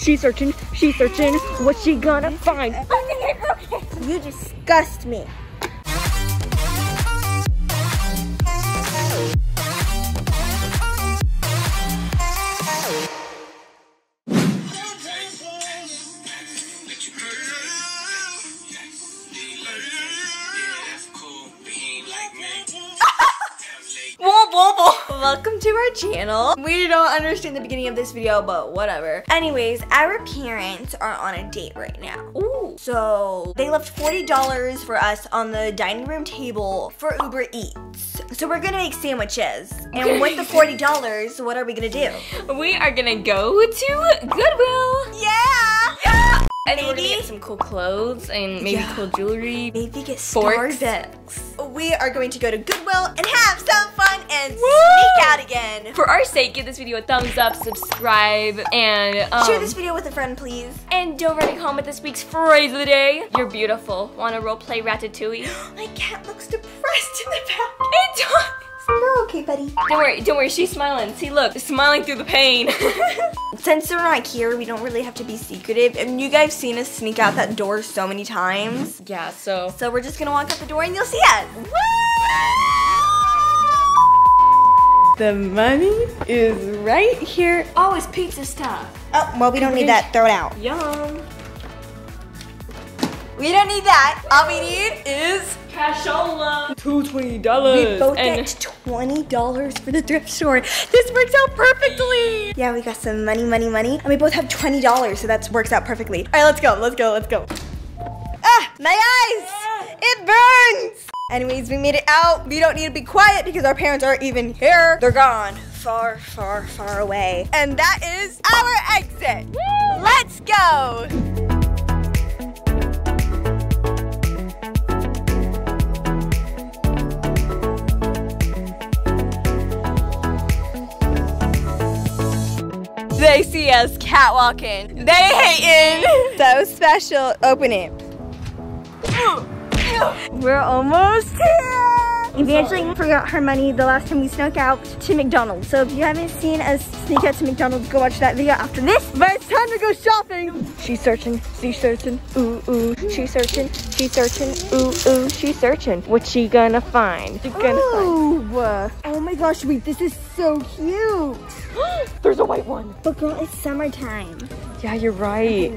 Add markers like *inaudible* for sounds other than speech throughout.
She's searching, she's searching. What's she gonna find? You disgust me. Welcome to our channel. We don't understand the beginning of this video, but whatever. Anyways, our parents are on a date right now. Ooh. So they left $40 for us on the dining room table for Uber Eats. So we're gonna make sandwiches. And with the $40, what are we gonna do? We are gonna go to Goodwill. Yeah! yeah! And maybe, we're gonna get some cool clothes and maybe yeah. cool jewelry. Maybe get Forks. Starbucks. We are going to go to Goodwill and have some fun and Woo! sneak out again. For our sake, give this video a thumbs up, subscribe, and um, share this video with a friend, please. And don't forget to comment this week's phrase of the day. You're beautiful. Want to role play Ratatouille? *gasps* My cat looks depressed in the back. It does. You're okay, buddy. Don't worry, don't worry, she's smiling. See, look, smiling through the pain. *laughs* *laughs* Since they're not here, we don't really have to be secretive. And you guys seen us sneak out that door so many times. Yeah, so. So we're just gonna walk out the door and you'll see us. The money is right here. Oh, it's pizza stuff. Oh, well, we don't need that. Throw it out. Yum. We don't need that. All we need is cashola. Two twenty dollars. We both and get twenty dollars for the thrift store. This works out perfectly. Yeah, we got some money, money, money, and we both have twenty dollars, so that works out perfectly. All right, let's go, let's go, let's go. Ah, my eyes! It burns. Anyways, we made it out. We don't need to be quiet because our parents aren't even here. They're gone far, far, far away. And that is our exit. Woo! Let's go. They see us catwalking. They hating. So special. Open it. We're almost here. Evangeline forgot her money the last time we snuck out to McDonald's. So if you haven't seen us sneak out to McDonald's, go watch that video after this. But it's time to go shopping. She's searching, she's searching, ooh, ooh. She's searching, she's searching, ooh, ooh. She's searching. What's she gonna find? She's gonna ooh. find. Oh my gosh, wait, this is so cute. *gasps* There's a white one. But girl, it's summertime. Yeah, you're right.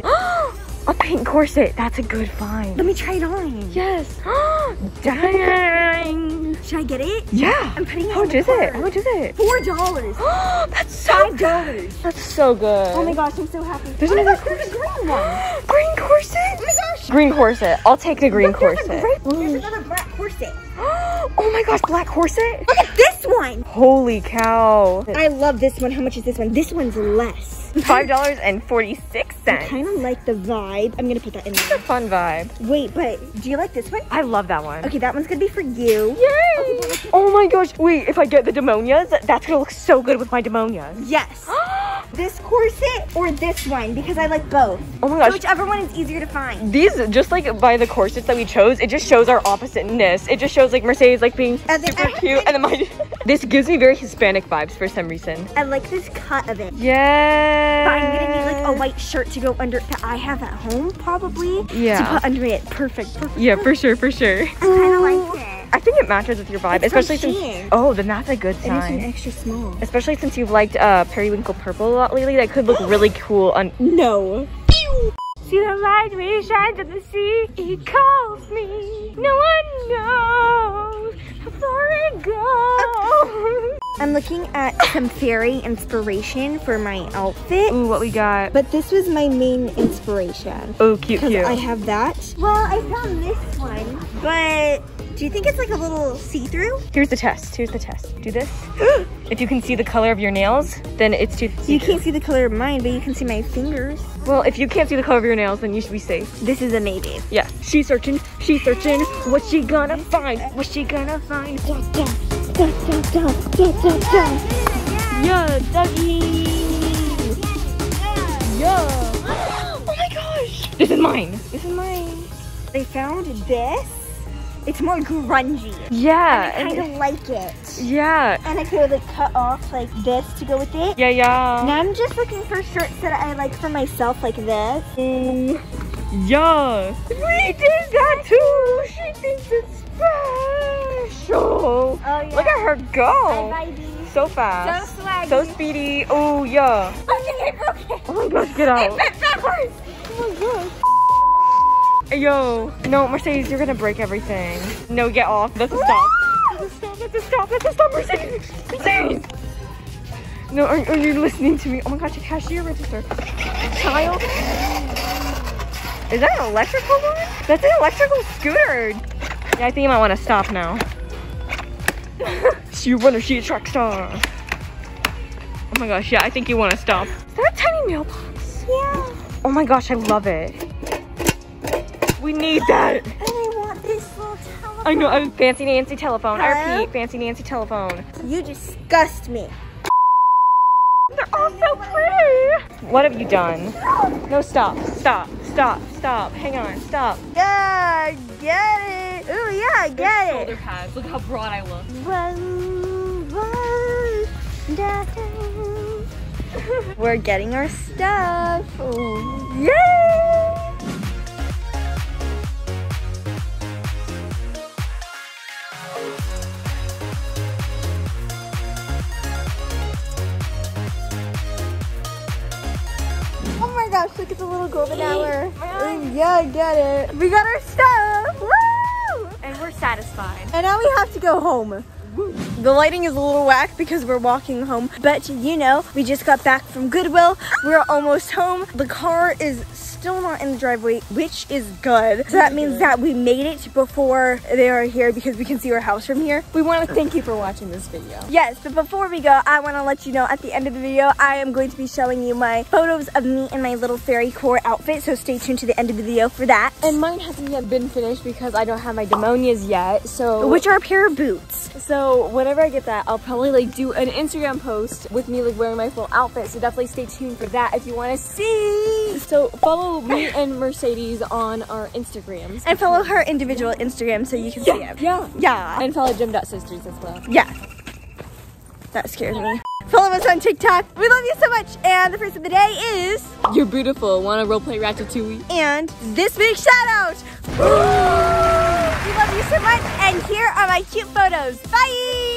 A pink corset. That's a good find. Let me try it on. Yes. *gasps* Dang. Should I get it? Yeah. I'm putting it How much is it? How much is it? Four dollars. *gasps* That's so Five dollars. That's so good. Oh my gosh, I'm so happy. There's oh another corset. green one. *gasps* green corset? Oh my gosh. Green corset. I'll take the green Look, corset. There's, there's another black corset. oh my gosh, black corset? Look at this one. Holy cow. I love this one. How much is this one? This one's less. $5.46. I kind of like the vibe. I'm going to put that in there. It's a fun vibe. Wait, but do you like this one? I love that one. Okay, that one's going to be for you. Yay! Okay, oh my gosh. Wait, if I get the demonias, that's going to look so good with my demonias. Yes. *gasps* this corset or this one because I like both. Oh my gosh. So whichever one is easier to find. These, just like by the corsets that we chose, it just shows our oppositeness. It just shows like Mercedes like being super cute and then my, *laughs* this gives me very Hispanic vibes for some reason. I like this cut of it. Yeah. But I'm gonna need like a white shirt to go under that I have at home probably. Yeah. To put under it. Perfect. perfect. Yeah, for sure, for sure. I kind of like it. I think it matches with your vibe, it's especially since. Oh, then that's a good sign. It is extra small. Especially since you've liked uh, periwinkle purple a lot lately. That could look *gasps* really cool on. No. See the light which shines on the sea. He calls me. No one knows far. *laughs* I'm looking at some fairy inspiration for my outfit. Ooh, what we got? But this was my main inspiration. Oh, cute, cute. I have that. Well, I found this one, but do you think it's like a little see-through? Here's the test. Here's the test. Do this. *gasps* if you can see the color of your nails, then it's too You can't see the color of mine, but you can see my fingers. Well, if you can't see the color of your nails, then you should be safe. This is a maybe. Yes. She's searching. She's searching. What's she gonna find? What's she gonna find? Da, da, da, da, da, da, da, da. Yeah, doggy. Yeah. Oh my gosh. This is mine. This is mine. They found this It's more grungy. Yeah. I kind of like it. yeah. And I could like cut off like this to go with it. Yeah, yeah. Now I'm just looking for shirts that I like for myself like this. Mm, Ooh. Yeah. We did that too. She thinks it's special. Oh yeah. Look at her go. Bye, baby. So fast. So swaggy. So speedy. Oh, yeah. Broke it. Oh my gosh, get out. Yo, no, Mercedes, you're gonna break everything. No, get off. That's a stop. That's a stop. That's a stop. That's a stop, Mercedes. Mercedes. No, are, are you listening to me? Oh my gosh, a cashier register. Child. Is that an electrical one? That's an electrical scooter. Yeah, I think you might want to stop now. *laughs* you runner, she a truck star. Oh my gosh, yeah, I think you want to stop. Is that a tiny mailbox? Yeah. Oh my gosh, I love it. We need that. And I want this little telephone. I know, I'm fancy Nancy telephone. Hello? repeat, fancy Nancy telephone. You disgust me. They're all so pretty. What have you done? No, stop, stop, stop, stop. Hang on, stop. Yeah, I get it. Ooh, yeah, I get Shoulder it. pads. Look how broad I look. Whoa, whoa, da, da. *laughs* We're getting our stuff. Ooh, at the little golden hour. Ooh, yeah, I get it. We got our stuff. Woo! And we're satisfied. And now we have to go home. The lighting is a little whack because we're walking home, but you know, we just got back from Goodwill. We're almost home. The car is still not in the driveway, which is good. So that means that we made it before they are here because we can see our house from here. We want to thank you for watching this video. Yes, but before we go, I want to let you know at the end of the video, I am going to be showing you my photos of me in my little fairy core outfit. So stay tuned to the end of the video for that. And mine hasn't yet been finished because I don't have my demonias yet. So Which are a pair of boots. So whenever I get that, I'll probably like do an Instagram post with me like wearing my full outfit. So definitely stay tuned for that if you want to see. So follow me *laughs* and Mercedes on our Instagrams. And follow her individual Instagram so you can see it. Yeah. Yeah. And follow Gem.Sisters as well. Yeah. That scared me. Follow us on TikTok. We love you so much. And the first of the day is, You're beautiful. Want to roleplay Ratatouille? and this big shout out. *gasps* we love you so much. And here are my cute photos. Bye.